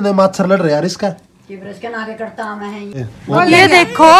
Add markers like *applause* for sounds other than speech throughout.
ने मच्छर लड़ रहा यार इसका है ये देखो।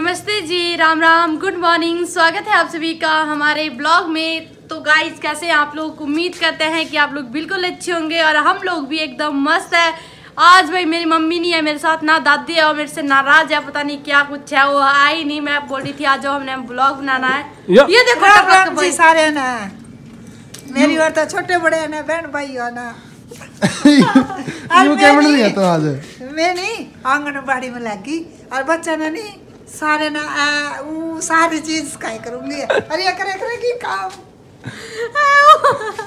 नमस्ते जी राम राम गुड मॉर्निंग स्वागत है आप सभी का हमारे ब्लॉग में। तो गाइस कैसे आप लोग उम्मीद करते हैं कि आप लोग बिल्कुल अच्छे होंगे और हम लोग भी एकदम मस्त है। आज भाई मेरी मम्मी नहीं है मेरे साथ ना दादी है और मेरे से नाराज़ है पता नहीं क्या कुछ है वो आई नहीं मैं बोल रही थी आज हमने ब्लॉग बनाना है। ये। देखो। जी सारे ना। मेरी और तो छोटे बड़े है ना बहन भाई हो ना यूँ क्या बन तो आज। मैं नहीं आंगनबाड़ी में लगी। और बच्चा ने नहीं सारे ना आ, वो सारी चीज़ खाई करूँगी। अरे करे करेगी काम?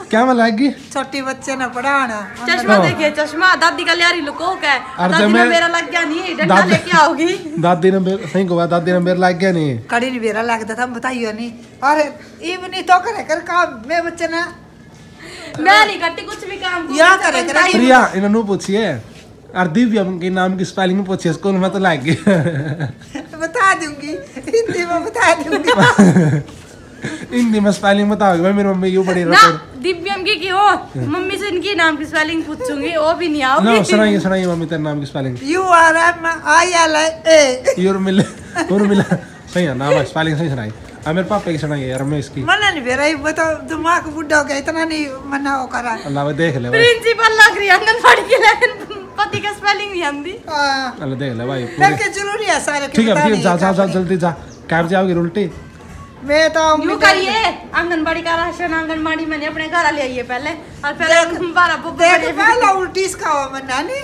क्या में छोटी बच्चे ना पढ़ाना। चश्मा देखिए चश्मा। दादी का लियारी लुको का दादी ने मेरा लग गया नहीं डंडा लेके आओगी। दादी ने मेरे सही को दादी ने मेरे लाग गया नहीं। कड़ी नहीं बेरा लगता था बताइयो नहीं और ये भी नहीं तो करे कर काम। मैं बच्चे ना मैं नहीं करती कुछ भी काम। या करे करे। प्रिया इन्होंने पूछिए। और दिव्या के नाम की स्पेलिंग पूछिए स्कूल में तो लाग गया। बता दूँगी। हिंदी में बता दूँगी। *laughs* हिंदी में स्पेलिंग बताओगे भाई मेरी मम्मी यूँ बड़ी ना दिव्यम की की हो। मम्मी से इनकी नाम की स्पेलिंग पूछूँगी वो भी नहीं ना आओगी सुनाइए सुनाइए मम्मी तेरे नाम की spelling U R M I L A. Your मिल यूर मिला। सही है नाम स्पेलिंग सही सुनाई। अब मेरे पापा की सुनाइए यार मैं इसकी मना नहीं बेरा बताओ दिमाग बुढ़ा हो गया इतना नहीं मना हो करा। अल्लाह देख ले प्रिंसिपल लग रही है आंगनबाड़ी की लेकिन पति का स्पेलिंग नहीं आंदी। हाँ। अल्लाह देख ले भाई पूरे ज़रूरी है सारे ठीक है ठीक है जा जा जा जल्दी जा। कैब जाओगी उल्टी? मैं तो यूँ करिए। आंगनबाड़ी का राशन आंगनबाड़ी मैंने अपने घर ले आइए पहले। और फिर बारह बुक देख पहला उल्टी इसका हो मना नहीं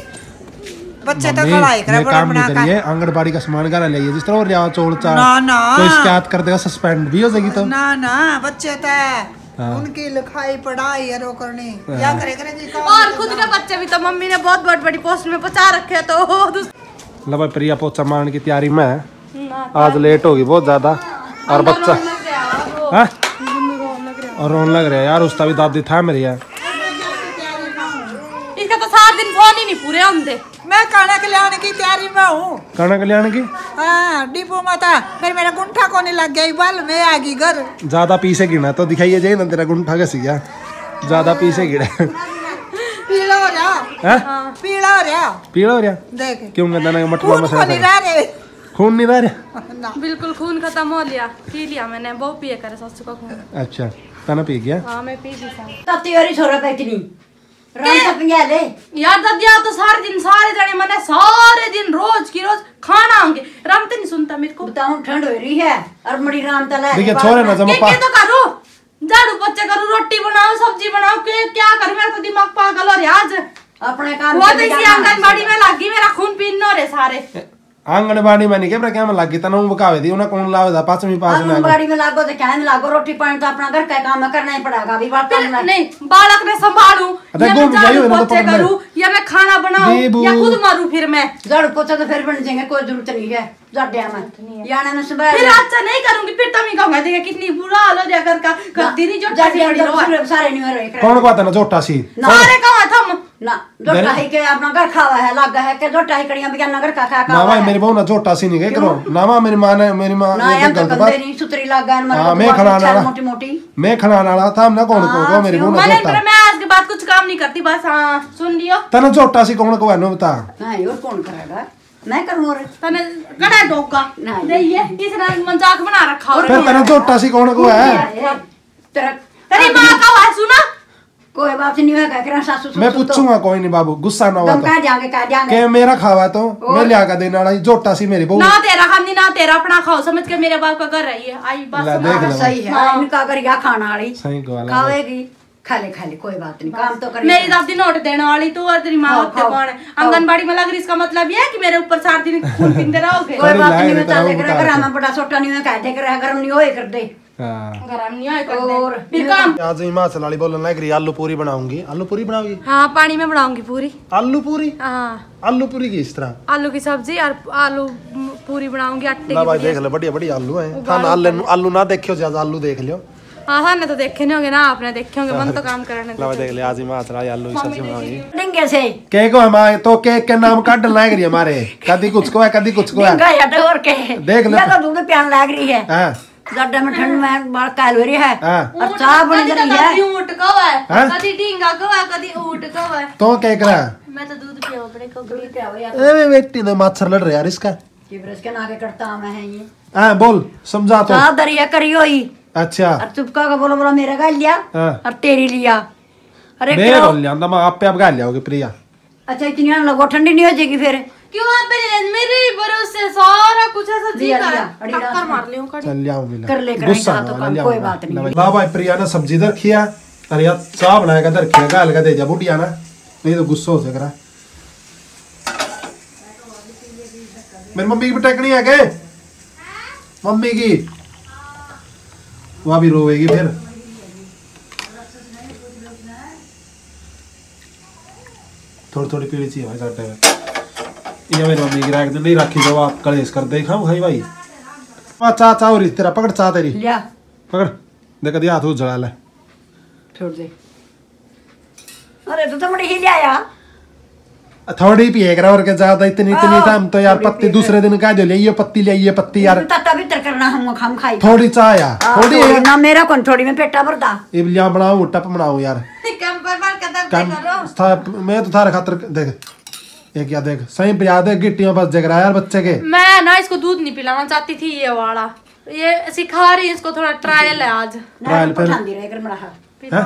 बच्चे तो खड़ाई करे बड़ा काम बना करिए। आंगनबाड़ी का सामान घर ले आइए जिस तरह और लिया चोल चार ना, ना। तो शिकायत कर देगा सस्पेंड भी हो जाएगी तो। ना ना बच्चे तो हाँ। उनकी लिखाई पढ़ाई है रो करनी क्या करे करे जी और खुद के बच्चे भी तो मम्मी ने बहुत बड़ी बड़ी पोस्ट में पहुँचा रखे तो। दूस- लो भाई प्रिया पोचा मारने की तैयारी में आज लेट होगी बहुत ज़्यादा। और बच्चा गया, वो। है? रोने लग गया। और रोने लग रहा है यार उसका भी दादी था मेरी यार। इसका तो सात दिन फ़ोन ही नहीं पूरे होते मैं खाना के लाने की तैयारी में हूँ। कहाँ कल्याण की? हाँ डिपो में था फिर मेरा गुंठा को नहीं लग गया बल मैं आ गई घर। ज़्यादा पीछे गिना तो दिखाइए जाए ना तेरा गुंठा कैसी गया? ज़्यादा पीछे गिरा पीला हो रहा। है? पीला हो रहा। पीड़ा हो रहा? देख। क्यों नहीं रहा। रे खून नहीं रह? बिल्कुल खून खत्म हो लिया पी लिया मैंने बहुत पिए करे सासू का खून। अच्छा तना पी गया? हाँ मैं पी छोरा पिया यार ददिया तो सारे दिन सारे जने मने सारे दिन रोज की रोज खाना होंगे राम तो नहीं सुनता मेरे को। बताऊँ ठंड हो रही है और मड़ी राम तला है देखिए छोरे ना जमा के के तो करो? झाड़ू पोछे करूँ रोटी बनाओ सब्ज़ी बनाओ के क्या करूँ? मेरा तो दिमाग पागल हो रहा आज। अपने काम वो तो इसी आंगनबाड़ी में लगी मेरा खून पीने रहे सारे। आंगनबाड़ी में नहीं क्या क्या में लगी? तना बकावे दी उन्हें कौन लावे था पास में आंगनबाड़ी में लागो तो क्या लागो रोटी पानी तो अपना घर का काम करना ही पड़ेगा। अभी बात करना नहीं बालक ने संभालू या मैं झाड़ू तो पोछे करूँ या मैं खाना बनाऊँ या खुद मारूं फिर मैं। झाड़ू पोछा तो फिर बन जाएँगे कोई ज़रूरत नहीं है। में में फिर अच्छा नहीं करूँगी फिर तुम ही कहूँगा देखा कितनी बुरा हाल हो जाएगा घर का। करती नहीं जो सारे नहीं हो रहे कौन को आता ना जोटा सी? सारे कहा थम? ना ही है है ही ना भाई मेरी बहू ना जोटा सी नहीं गई करो। ना मेरी माँ ने मेरी माँ ये गलत बात नहीं सुतरी लगा है हाँ, मैं खड़ा ना- मोटी मोटी। मैं खनाने वाला था ना कौन को को मेरी बहू ना जोटा मैं आज के बाद कुछ काम नहीं करती बस हाँ सुन लियो। तना जोटा सी कौन को है बता। हाँ और कौन करेगा? मैं करूँ और? तने कड़ा डोगा। नहीं। नहीं है मज़ाक बना रखा और फिर जोटा सी कौन को है? तेरा तेरी माँ का आवाज़ सुना। कोई बात नहीं होगा कह सासू मैं पूछूँगा कोई नहीं बाबू गुस्सा ना तुम तो। कह जाएँगे कह जाएँगे के मेरा खावा तो मैं लिया कर देने वाला जोटा सी मेरी बहू। ना तेरा खानी ना तेरा अपना खाओ समझ के मेरे बाप का घर रही है आई बस ला, सुना। देख हाँ, ले। सही है। इनका करिया खाना वाली सही को खावेगी खा ले कोई बात नहीं काम तो करेगी मेरी दादी नोट देने वाली तू और तेरी माँ होते कौन है? आंगनबाड़ी में लग रही इसका मतलब ये है कि मेरे ऊपर सात दिन खून पीते रहोगे? कोई बात नहीं मैं चल तेरा कर वो घर बड़ा छोटा नहीं है कह दे कर गरम नहीं होए कर दे हाँ। आज हिमाचल वाली बोलने लग रही आलू पूरी बनाऊँगी। आलू पूरी बनाओगी? हाँ पानी में बनाऊँगी पूरी। आलू पूरी? हाँ। आलू पूरी की इस तरह? आलू की सब्ज़ी और आलू पूरी बनाऊँगी आटे ना भाई देख ले बढ़िया बढ़िया आलू है। आलू आलू ना देखियो ज़्यादा आलू देख लियो। हाँ हाँ ने तो देखे नहीं होंगे ना आपने देखे होंगे मन तो काम करने ला देख ले आज हिमाचल वाली आलू की सब्ज़ी बनाओगी डिंगे से केक हमारे तो केक के नाम काट लग रही है हमारे। कदी कुछ को है कदी कुछ को है। तो देख ले। तो दूध प्यान लग रही है। हाँ जड्डे में ठंड में बड़ा कैलोरी है हाँ। और कदी जरी तो है ऊँट कव है हाँ? कदी ढींगा कव है कदी ऊँट कव है तो क्या करा मैं तो दूध पियो बड़े को गली क्या हो यार ए बेटी ने मच्छर लड़ रहा यार इसका चिपरस के नाके कटता मैं है ये हाँ बोल समझा तो चाह दरिया करी होई अच्छा और चुपका का बोलो बोलो मेरा का लिया हाँ। और तेरी लिया अरे मैं बोल लिया मैं आप पे आप गा लिया प्रिया अच्छा इतनी लगो ठंडी नहीं हो जाएगी फिर क्यों आप मेरे मेरे भरोसे सारा कुछ ऐसा जी कर। टक्कर मार लियो कड़ी चल लियाओ मिला कर ले, कर गुस्सा तो कोई बात नहीं। ला भाई प्रिया ने सब्ज़ी इधर खिया। अरे यार चाह बनाएगा इधर खिया गाल का दे जा बुढ़िया ना। नहीं तो गुस्सा हो जाएगा मेरी मम्मी की भी टेकनी है के मम्मी की? वहाँ भी रोएगी फिर। थोड़ी थोड़ी पीड़ी चाहिए भाई साढ़े में ये मेरी मम्मी की रख दे नहीं रखी जो आप कलेश कर दे खाऊ खाई भाई। आ चा चा हो रही तेरा पकड़ चा तेरी। लिया पकड़ देख दिया हाथ जला ले। छोड़ दे। अरे तू तो बड़ी ही लिया थोड़ी पिए करा और के ज़्यादा इतनी इतनी टाइम तो यार पत्ती दूसरे दिन का जो ले ये पत्ती ले ये पत्ती यार। तर करना हम हम खाई। थोड़ी चाह यार थोड़ी थोड़ी ना मेरा कौन थोड़ी में पेटा भरता इबलिया बनाओ टप बनाओ यार। *laughs* कम पर पर कदम करो। मैं तो थारे खातर देख। ये क्या देख? सही पे याद है गिट्टियाँ बस जग रहा है यार बच्चे के। मैं ना इसको दूध नहीं पिलाना चाहती थी ये वाला। ये सिखा रही इसको थोड़ा ट्रायल है आज। ट्रायल पर? पिला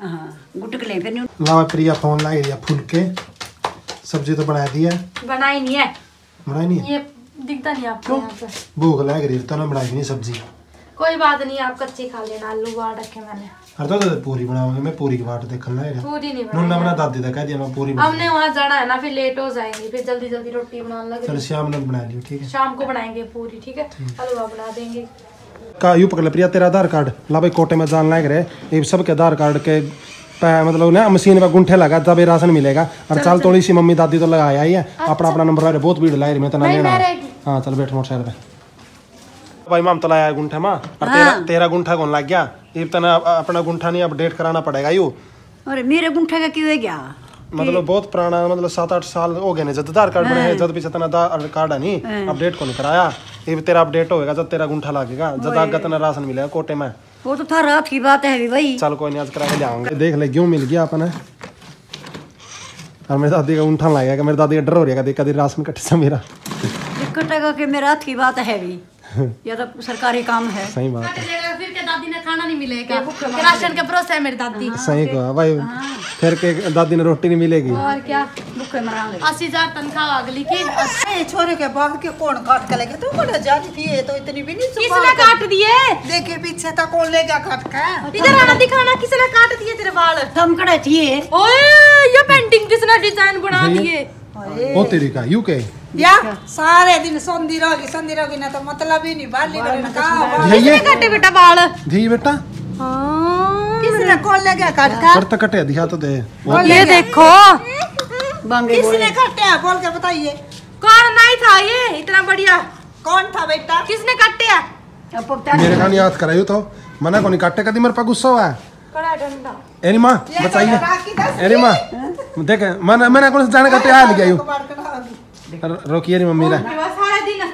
हाँ? गुटक ले फिर नहीं लावा प्रिया फ़ोन लाई दिया फूल के। सब्ज़ी तो बना दी है। बनाई नहीं है। बनाई नहीं है? ये दिखता नहीं आपको यहाँ पे। भूख लग रही है, तो ना बनाई नहीं सब्ज़ी। कोई बात नहीं आप कच्ची खा लेना आलू बाढ़ रखे मैंने। अरे तो, पूरी बनाऊँगी मैं पूरी की बाट देखने लगा पूरी नहीं नूना बना दादी था कह दिया मैं पूरी बना हमने वहाँ जाना है ना फिर लेट हो जाएँगे फिर जल्दी जल्दी रोटी बनाने लगे चल शाम ने बना लियो ठीक है शाम को बनाएँगे पूरी ठीक है हलवा बना देंगे का यू पकड़ प्रिया तेरा आधार कार्ड ला भाई कोटे में जान लग रहे ये सबके आधार कार्ड के पै- मतलब ना मशीन पे गुंठे लगा तब ये राशन मिलेगा और चल थोड़ी सी मम्मी दादी तो लगाया ही है अपना अपना नंबर बहुत भीड़ लाई रही मैं तो ना लेना है। हाँ चल बैठ मोटरसाइकिल पे भाई माम तो लाया है गुंठे माँ। और तेरा तेरा गुंठा कौन लग गया? ये तना अपना गुंठा नहीं अपडेट कराना पड़ेगा यू। अरे मेरे गुंठे का क्यों है क्या? मतलब बहुत पुराना मतलब सात आठ साल हो गए ने जब आधार कार्ड बने हैं जब पीछे तना आधार कार्ड है नहीं अपडेट को नहीं कराया? ये भी तेरा अपडेट होएगा जब तेरा गुंठा लगेगा। जब आगे तना राशन मिलेगा कोटे में। वो तो था रात की बात है भाई। चल कोई नहीं आज करा के जाऊँगे देख ले क्यों मिल गया अपने? और मेरी दादी का उंठा कि मेरी दादी का डर हो रहा है कभी राशन कटे सा मेरा। है कि मेरे हाथ की बात है अभी *laughs* या तो सरकारी काम है। सही बात जाएगा, फिर के दादी ने खाना नहीं मिलेगा? राशन का भरोसा है मेरी दादी। सही कहा भाई फिर के दादी ने रोटी नहीं मिलेगी। और क्या? भूखे मरांगे अस्सी हज़ार तनख्वाह अगली की। ए, छोरे के बाल के कौन काट के लेके तू बड़ा जाती थी तो इतनी भी नहीं किसने काट दिए? देखे पीछे तक कौन लेगा काट के? इधर आना दिखाना किसने काट दिए तेरे बाल? हम कड़े थी ओए ये पेंटिंग किसने डिज़ाइन बना दिए? ओ तेरी का यू के? या सारे दिन सोंदी रहोगी सोंदी रहोगी ना तो मतलब ही नहीं बाली बरन का किसने काटे बेटा बाल? जी बेटा? हाँ। किसने कौन लेगा काट के? कर तो कटे दिखा तो दे। ये देखो। बांगे बोले। किसने काटे हैं? बोल के बताइए। कौन नहीं था ये? इतना बढ़िया। कौन था बेटा? किसने काटे है? अब पता मेरे खान याद करायू तो। मना को नहीं काटे कदी मेरे पे गुस्सा हुआ है। कड़ा डंडा। एरी माँ बताइए। राखी दस एरी माँ देख मैंने मैंने कौन जाने कटे आ गया यू। कबाड़ के ना- रोकिए री मम्मी रे। सारे दिन।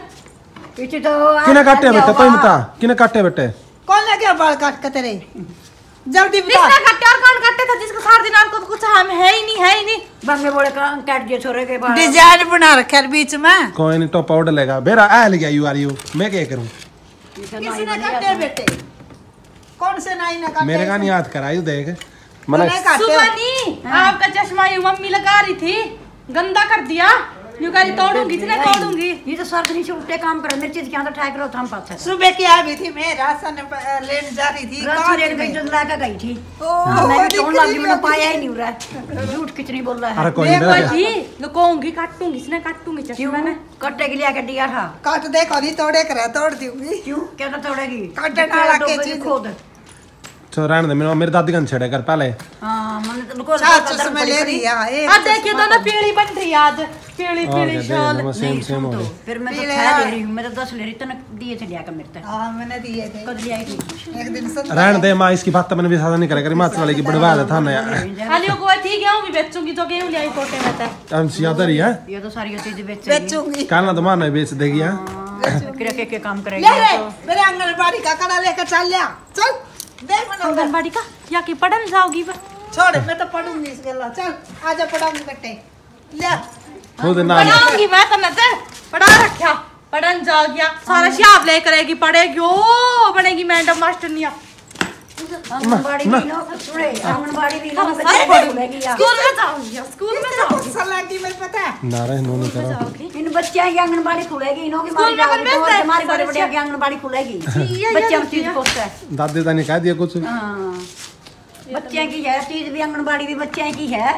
पीछे तो किने काटे बेटे कोई बता किने काटे बेटे? कौन ले गया बाल काट के तेरे? जल्दी बता। किसने काटे और कौन काटे था जिसको सारे दिन और को कुछ हम है ही नहीं है ही नहीं? बांगे बोले का काट दिए छोरे के बाद डिज़ाइन बना रखे है बीच में। कोई नहीं टॉप पाउडर लेगा। बेरा आ ले गया यू आर यू मैं क्या करूँ? किसने काटे बेटे? कौन से नाई ने काटे मेरे का नहीं याद करायू देख। मना सुबह नहीं आपका चश्मा ये मम्मी लगा रही थी। गंदा कर दिया। यूँ कह रही तोड़ूँगी इतने तोड़ूँगी। ये तो उल्टे काम करे मेरी चीज़ क्या तो ठाक रहो हम पास सुबह की आई थी मैं राशन लेने जा रही थी गई जो लाकर गई थी। हाँ, मैं भी लगी मैंने पाया ही नहीं रहा झूठ कितनी बोल रहा है। जो कहूँगी काटूँगी इसने काटूँगी चश्मा कट्टे के लिए दिया था। काट देखो नहीं तोड़े कर तोड़ दूँगी। क्यों? क्या तो तोड़ेगी? काटने वाला के चीज़। खुद। चो रहने दे मेरे मेरी दादी का छेड़े कर पहले हाँ मैंने तो लुको चार चश्मे ले रही है एक आज देखिए दोनों पीली बन रही है आज पीली पीली शाल सेम नहीं सेम हो तो फिर मैं तो छह ले रही हूँ मैं तो दस ले रही तने दिए थे लिया कर मेरे तक हाँ मैंने दिए थे कद ले आई थी एक दिन सुन रहने दे माँ इसकी बात तो मैंने विश्वास नहीं करेगा हिमाचल वाले की बढ़वा दे था ना खाली को थी गेहूँ भी बेचूँगी तो गेहूँ ले आई कोटे में रही है ये तो सारी चीज़ें बेचूँगी तो माना बेच देगी हाँ किरे के, काम करेगी तो। मेरे आंगनबाड़ी का कड़ा लेकर चल लिया चल। आंगनबाड़ी का? या कि पढ़न जाओगी पर छोड़ मैं तो पढ़ूँगी इस गला चल आजा पढ़ाऊँगी कट्टे ले। खुद ना पढ़ाऊँगी मैं तो नज़र पढ़ा रखा पढ़न जा गया। सारा शाप लेकर आएगी पढ़ेगी। ओ बनेगी मैडम मास्टर निया। आंगनबाड़ी भी लो सुने आंगनबाड़ी भी लो बच्चे सारे को खुलेगी या स्कूल में जाओगी स्कूल में जाओगी सलाह की मेरे पता है ना रे नो नहीं करो जाओगी इन बच्चे की आंगनबाड़ी खुलेगी इनों की स्कूल मारी में जाओगी कौन तो भेजता है? हमारी बड़े सारे बड़े की आंगनबाड़ी खुलेगी ये- बच्चे ये हम चीज़ देखिए। पूछता है दादी दादी कह दिया कुछ हाँ बच्चे की है चीज़ भी आंगनबाड़ी भी बच्चे की है